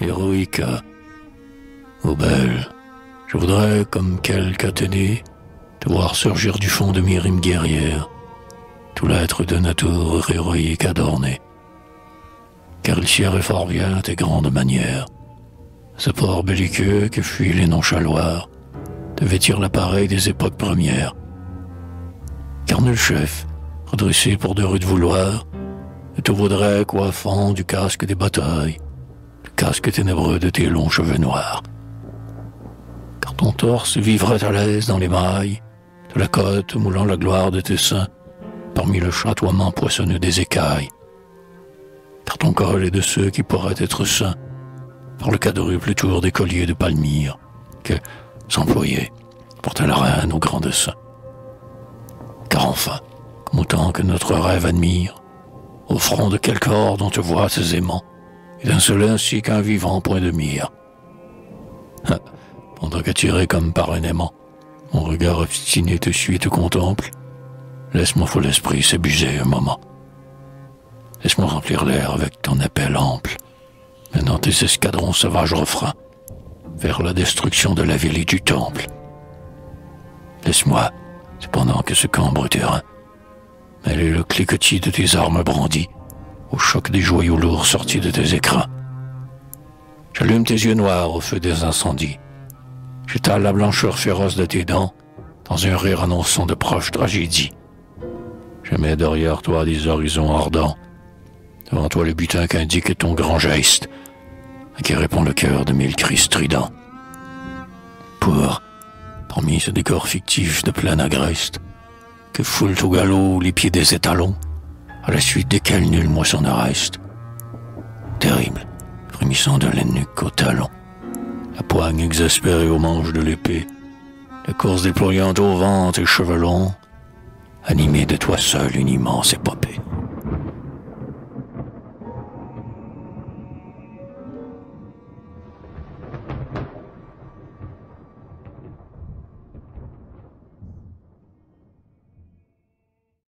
l'héroïca. Ô belle, je voudrais, comme quelque Athénée, te voir surgir du fond de mes rimes guerrières, tout l'être de nature héroïque adorné. Car il siérait fort bien tes grandes manières, ce port belliqueux que fuient les nonchaloirs, de vêtir l'appareil des époques premières. Car nul chef, redressé pour de rudes vouloirs, ne te vaudrait coiffant du casque des batailles, le casque ténébreux de tes longs cheveux noirs. Car ton torse vivrait à l'aise dans les mailles, de la côte moulant la gloire de tes seins, parmi le chatoiement poissonneux des écailles. Car ton col est de ceux qui pourraient être saints, par le quadruple tour des colliers de palmyre, que, s'employer, porte la reine au grand dessein. Car enfin, comme autant que notre rêve admire, au front de quel corps dont te vois tes aimants, et d'un seul ainsi qu'un vivant point de mire. Ah, pendant qu'attiré comme par un aimant, mon regard obstiné te suit te contemple, laisse mon fou esprit s'abuser un moment. Laisse-moi remplir l'air avec ton appel ample, menant tes escadrons sauvages refrains vers la destruction de la ville et du temple. Laisse-moi, cependant que ce cambre terrain, mêler le cliquetis de tes armes brandies au choc des joyaux lourds sortis de tes écrins. J'allume tes yeux noirs au feu des incendies. J'étale la blancheur féroce de tes dents dans un rire annonçant de proches tragédies. Je mets derrière toi des horizons ardents, devant toi le butin qu'indique ton grand geste, à qui répond le cœur de mille cris stridents. Pour, parmi ce décor fictif de plein agreste, que foulent au galop les pieds des étalons, à la suite desquels nul moisson ne reste. Terrible, frémissant de la nuque au talon, la poigne exaspérée au manche de l'épée, la course déployante au ventre et chevelon, animée de toi seul une immense épopée.